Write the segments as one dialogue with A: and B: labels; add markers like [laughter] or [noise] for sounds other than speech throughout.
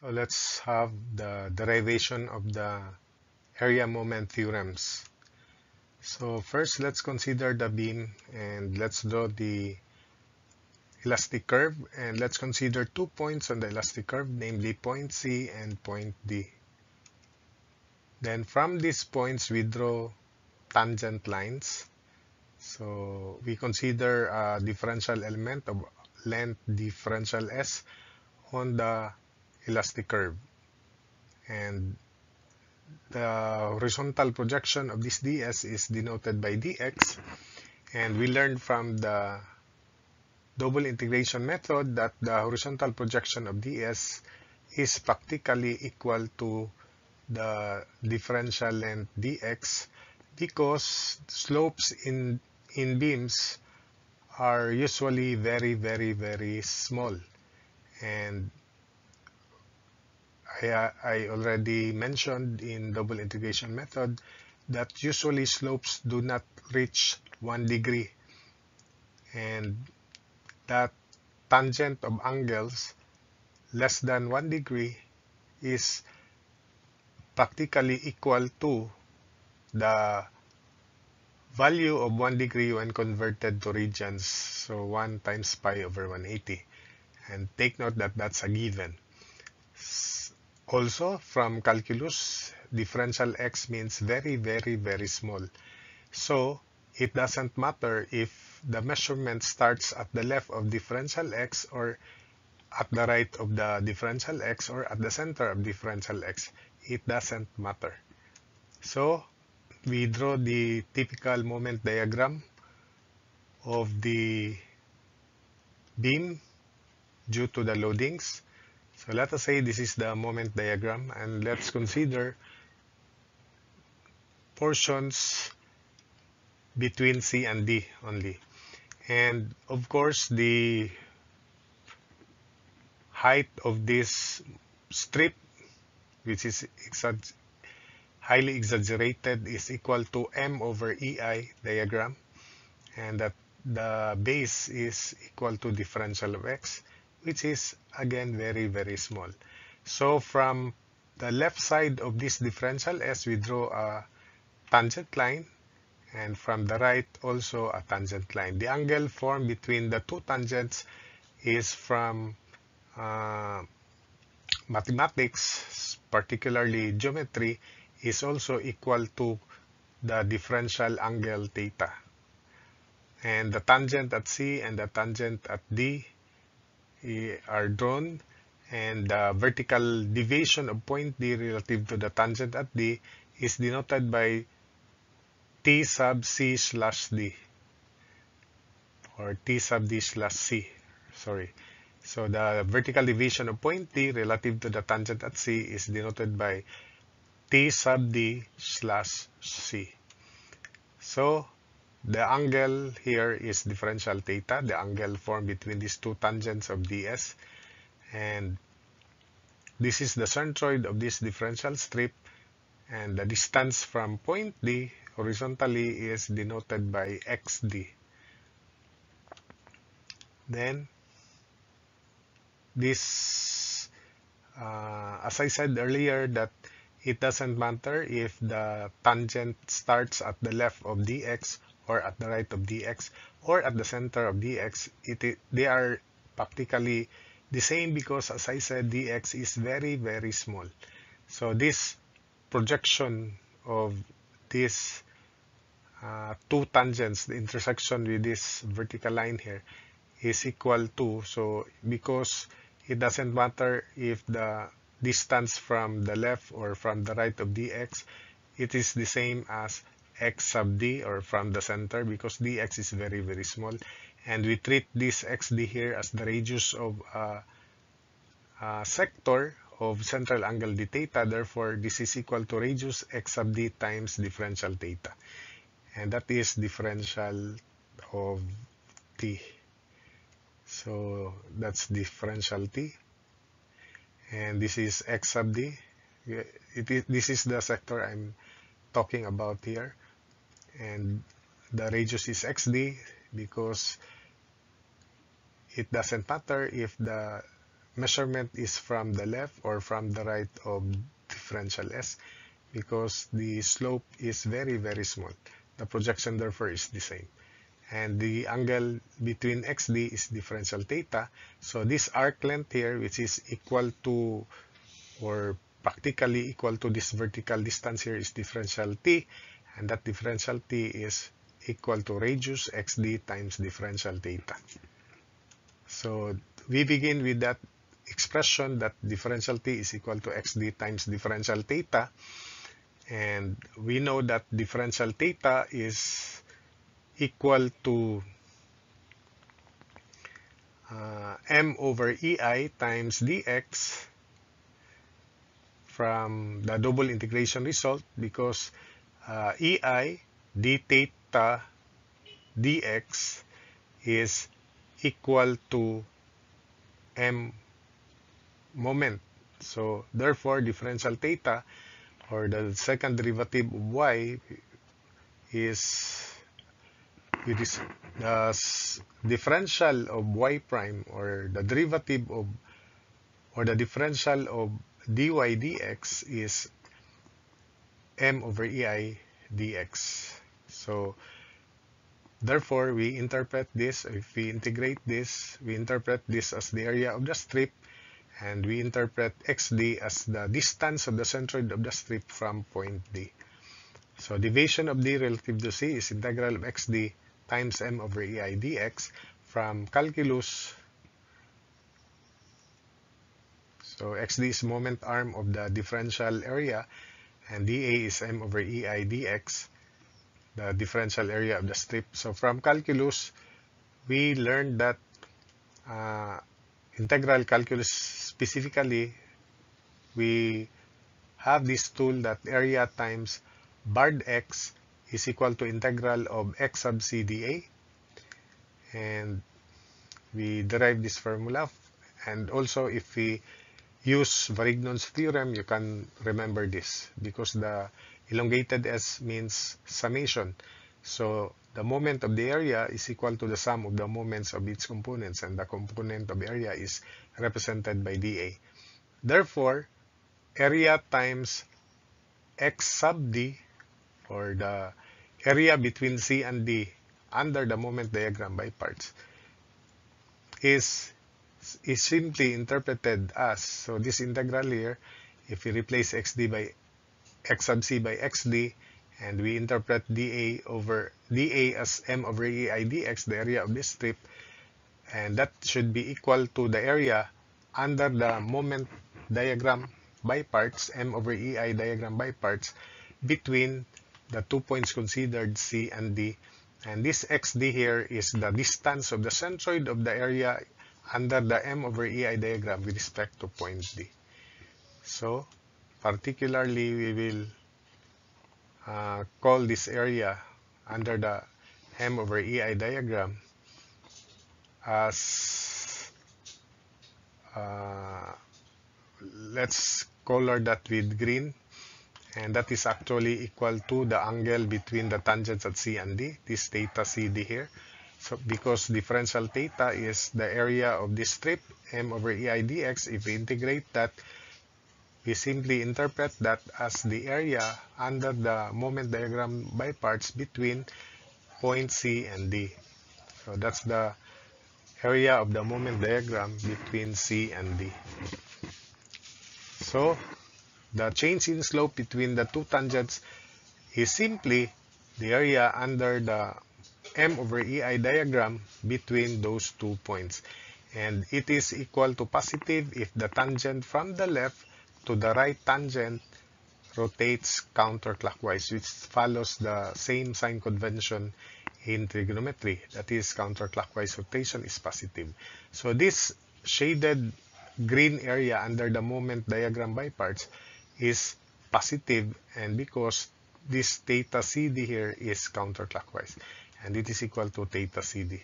A: So let's have the derivation of the area moment theorems. So first let's consider the beam and let's draw the elastic curve and let's consider two points on the elastic curve namely point C and point D. Then from these points we draw tangent lines. So we consider a differential element of length differential S on the elastic curve. And the horizontal projection of this ds is denoted by dx. And we learned from the double integration method that the horizontal projection of ds is practically equal to the differential length dx because slopes in in beams are usually very very very small and I, I already mentioned in double integration method that usually slopes do not reach 1 degree. And that tangent of angles less than 1 degree is practically equal to the value of 1 degree when converted to radians so 1 times pi over 180 and take note that that's a given also, from calculus, differential x means very, very, very small. So, it doesn't matter if the measurement starts at the left of differential x or at the right of the differential x or at the center of differential x. It doesn't matter. So, we draw the typical moment diagram of the beam due to the loadings. So let us say this is the moment diagram and let's consider portions between C and D only. And of course the height of this strip which is highly exaggerated is equal to m over ei diagram and that the base is equal to differential of x which is again very very small. So from the left side of this differential s we draw a tangent line and from the right also a tangent line. The angle formed between the two tangents is from uh, mathematics particularly geometry is also equal to the differential angle theta. And the tangent at C and the tangent at D are drawn and the vertical deviation of point D relative to the tangent at D is denoted by T sub C slash D or T sub D slash C sorry. So the vertical deviation of point D relative to the tangent at C is denoted by T sub D slash C. So the angle here is differential theta, the angle formed between these two tangents of ds. And this is the centroid of this differential strip. And the distance from point D horizontally is denoted by xd. Then this, uh, as I said earlier, that it doesn't matter if the tangent starts at the left of dx or at the right of dx or at the center of dx, it, they are practically the same because as I said, dx is very, very small. So this projection of these uh, two tangents, the intersection with this vertical line here, is equal to, so because it doesn't matter if the distance from the left or from the right of dx, it is the same as x sub d or from the center because dx is very very small. And we treat this xd here as the radius of a, a sector of central angle d theta. Therefore this is equal to radius x sub d times differential theta. And that is differential of t. So that's differential t. And this is x sub d. It is, this is the sector I'm talking about here and the radius is xd because it doesn't matter if the measurement is from the left or from the right of differential S because the slope is very very small. The projection therefore is the same. And the angle between XD is differential theta. So this arc length here which is equal to or practically equal to this vertical distance here is differential T and that differential T is equal to radius XD times differential theta. So we begin with that expression that differential t is equal to xd times differential theta and we know that differential theta is equal to uh, m over ei times dx from the double integration result because uh, ei d theta dx is equal to m moment. So therefore, differential theta or the second derivative of y is it is the differential of y prime or the derivative of or the differential of dy dx is m over ei dx. So therefore we interpret this if we integrate this we interpret this as the area of the strip and we interpret xd as the distance of the centroid of the strip from point D. So deviation of D relative to C is integral of xd times m over ei dx from calculus. So xd is moment arm of the differential area and dA is m over ei dx, the differential area of the strip. So from calculus, we learned that uh, integral calculus specifically, we have this tool that area times barred x is equal to integral of x sub c dA. And we derive this formula. And also, if we use Varignon's theorem, you can remember this because the elongated S means summation. So the moment of the area is equal to the sum of the moments of its components and the component of area is represented by dA. Therefore, area times x sub d or the area between C and D under the moment diagram by parts is is simply interpreted as so this integral here if we replace xd by x sub c by xd and we interpret dA over dA as m over ei dx, the area of this strip, and that should be equal to the area under the moment diagram by parts, m over ei diagram by parts, between the two points considered C and D. And this xd here is the distance of the centroid of the area under the m over ei diagram with respect to point D. So, particularly we will uh, call this area under the M over EI diagram as uh, let's color that with green and that is actually equal to the angle between the tangents at C and D, this theta CD here. So because differential theta is the area of this strip, m over ei dx, if we integrate that, we simply interpret that as the area under the moment diagram by parts between point C and D. So that's the area of the moment diagram between C and D. So the change in slope between the two tangents is simply the area under the m over ei diagram between those two points. And it is equal to positive if the tangent from the left to the right tangent rotates counterclockwise, which follows the same sign convention in trigonometry. That is, counterclockwise rotation is positive. So this shaded green area under the moment diagram by parts is positive and because this theta CD here is counterclockwise and it is equal to theta CD.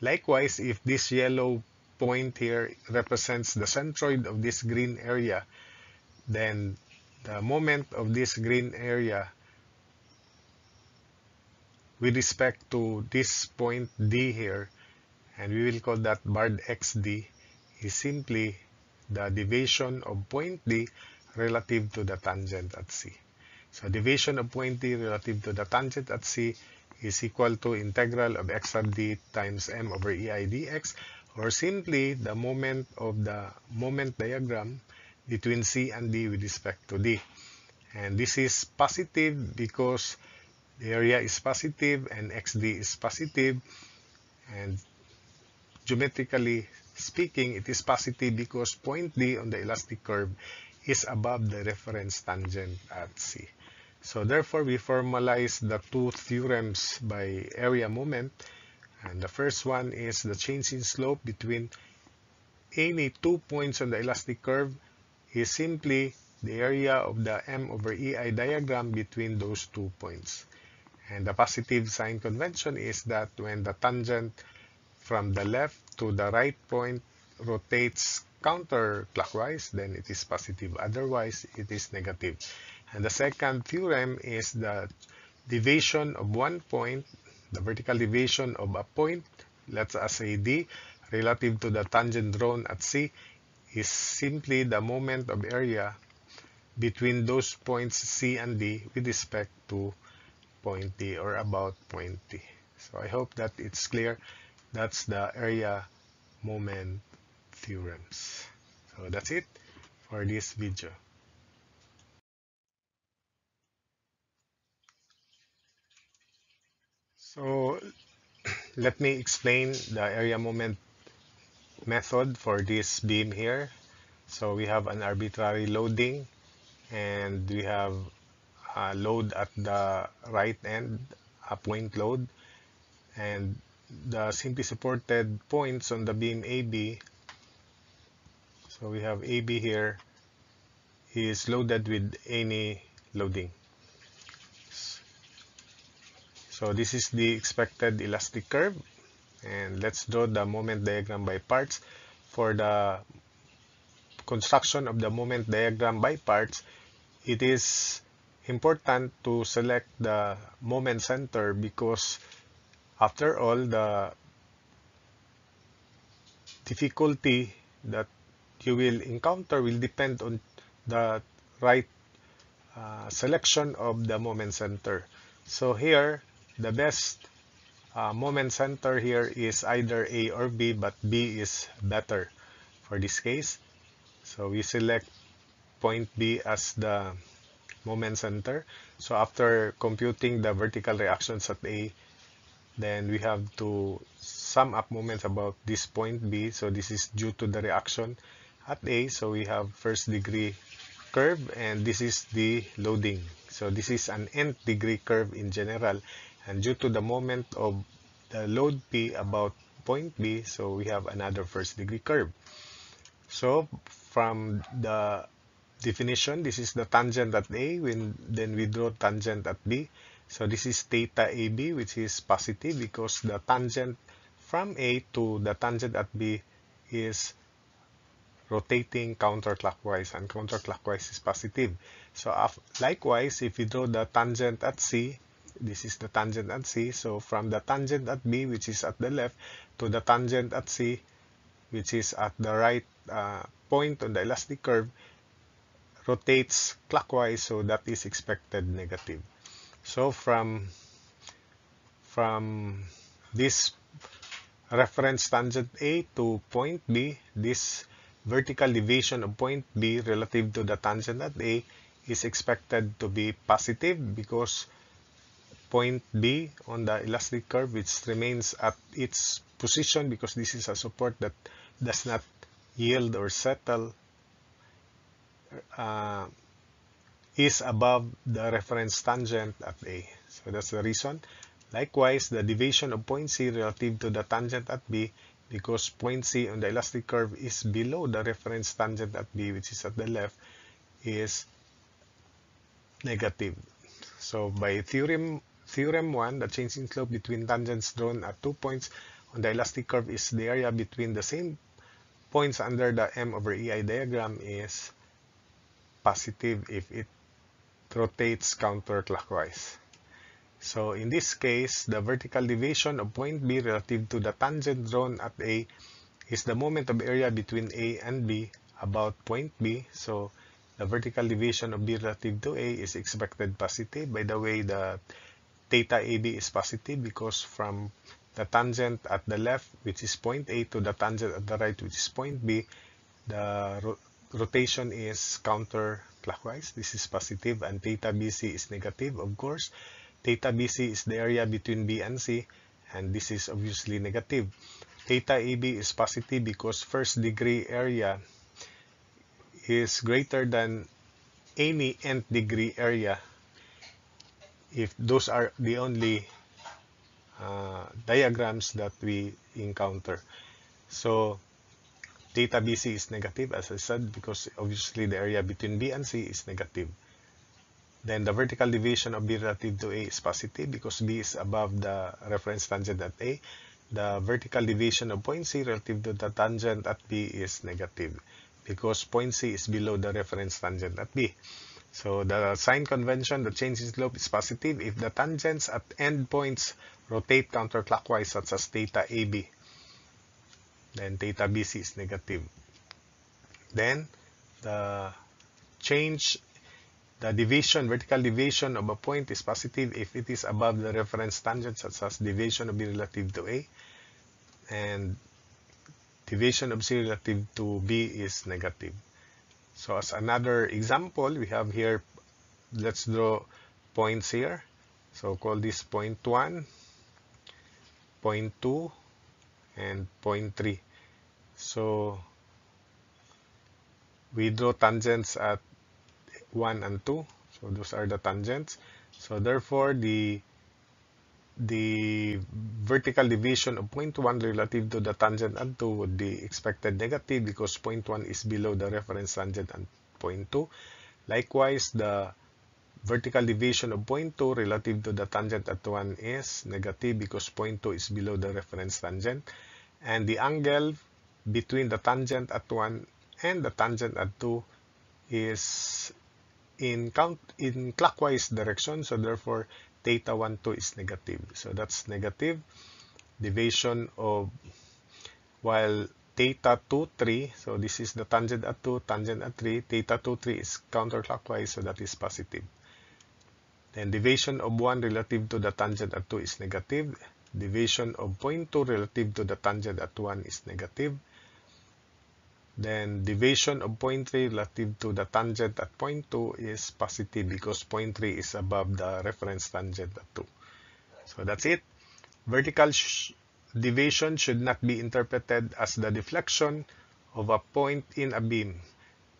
A: Likewise, if this yellow point here represents the centroid of this green area, then the moment of this green area with respect to this point D here, and we will call that barred XD, is simply the deviation of point D relative to the tangent at C. So deviation of point D relative to the tangent at C is equal to integral of x sub d times m over ei dx or simply the moment of the moment diagram between C and D with respect to D. And this is positive because the area is positive and xd is positive and geometrically speaking it is positive because point D on the elastic curve is above the reference tangent at C. So therefore we formalize the two theorems by area moment and the first one is the change in slope between any two points on the elastic curve is simply the area of the m over ei diagram between those two points. And the positive sign convention is that when the tangent from the left to the right point rotates counterclockwise, then it is positive. Otherwise, it is negative. And the second theorem is the deviation of one point, the vertical deviation of a point, let's say D, relative to the tangent drawn at C, is simply the moment of area between those points C and D with respect to point D or about point D. So I hope that it's clear. That's the area moment theorems. So that's it for this video. So [clears throat] let me explain the area moment method for this beam here. So we have an arbitrary loading and we have a load at the right end, a point load, and the simply supported points on the beam AB. So we have AB here is loaded with any loading. So this is the expected elastic curve and let's draw the moment diagram by parts. For the construction of the moment diagram by parts, it is important to select the moment center because after all the difficulty that you will encounter will depend on the right uh, selection of the moment center. So here the best uh, moment center here is either A or B, but B is better for this case. So we select point B as the moment center. So after computing the vertical reactions at A, then we have to sum up moments about this point B. So this is due to the reaction at A. So we have first degree curve and this is the loading. So this is an nth degree curve in general and due to the moment of the load P about point B, so we have another first degree curve. So from the definition, this is the tangent at A, when then we draw tangent at B. So this is theta AB, which is positive because the tangent from A to the tangent at B is rotating counterclockwise and counterclockwise is positive. So likewise, if we draw the tangent at C, this is the tangent at C. So from the tangent at B, which is at the left, to the tangent at C, which is at the right uh, point on the elastic curve, rotates clockwise, so that is expected negative. So from from this reference tangent A to point B, this vertical deviation of point B relative to the tangent at A is expected to be positive because point B on the elastic curve which remains at its position because this is a support that does not yield or settle uh, is above the reference tangent at A. So that's the reason. Likewise, the deviation of point C relative to the tangent at B because point C on the elastic curve is below the reference tangent at B which is at the left is negative. So by theorem Theorem 1, the change in slope between tangents drawn at two points on the elastic curve is the area between the same points under the m over ei diagram is positive if it rotates counterclockwise. So in this case, the vertical deviation of point B relative to the tangent drawn at A is the moment of area between A and B about point B. So the vertical deviation of B relative to A is expected positive. By the way, the theta AB is positive because from the tangent at the left, which is point A, to the tangent at the right, which is point B, the ro rotation is counterclockwise. This is positive and theta BC is negative, of course. Theta BC is the area between B and C, and this is obviously negative. Theta AB is positive because first degree area is greater than any nth degree area if those are the only uh, diagrams that we encounter. So theta BC is negative as I said because obviously the area between B and C is negative. Then the vertical deviation of B relative to A is positive because B is above the reference tangent at A. The vertical deviation of point C relative to the tangent at B is negative because point C is below the reference tangent at B. So the sign convention, the change in slope is positive if the tangents at endpoints rotate counterclockwise such as theta AB. Then theta BC is negative. Then the change, the deviation, vertical deviation of a point is positive if it is above the reference tangent such as deviation of B relative to A. And deviation of C relative to B is negative. So as another example, we have here, let's draw points here. So call this point 1, point 2, and point 3. So we draw tangents at 1 and 2. So those are the tangents. So therefore, the the vertical deviation of 0.1 relative to the tangent at 2 would be expected negative because 0.1 is below the reference tangent at 0.2. Likewise, the vertical deviation of 0.2 relative to the tangent at 1 is negative because 0.2 is below the reference tangent. And the angle between the tangent at 1 and the tangent at 2 is in count in clockwise direction so therefore theta 1, 2 is negative. So that's negative. Deviation of, while theta 2, 3, so this is the tangent at 2, tangent at 3, theta 2, 3 is counterclockwise, so that is positive. Then deviation of 1 relative to the tangent at 2 is negative. Deviation of 0.2 relative to the tangent at 1 is negative. Then deviation of 0.3 relative to the tangent at 0.2 is positive because 0.3 is above the reference tangent at 2. So that's it. Vertical sh deviation should not be interpreted as the deflection of a point in a beam.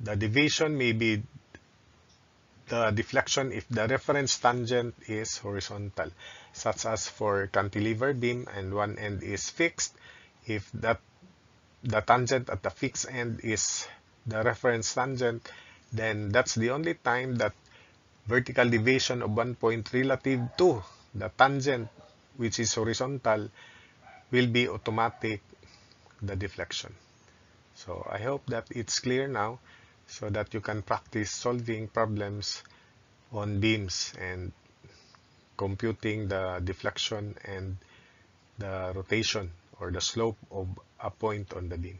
A: The deviation may be the deflection if the reference tangent is horizontal, such as for cantilever beam and one end is fixed. If that the tangent at the fixed end is the reference tangent, then that's the only time that vertical deviation of one point relative to the tangent, which is horizontal, will be automatic the deflection. So I hope that it's clear now so that you can practice solving problems on beams and computing the deflection and the rotation or the slope of a point on the beam.